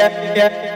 yeah, yeah.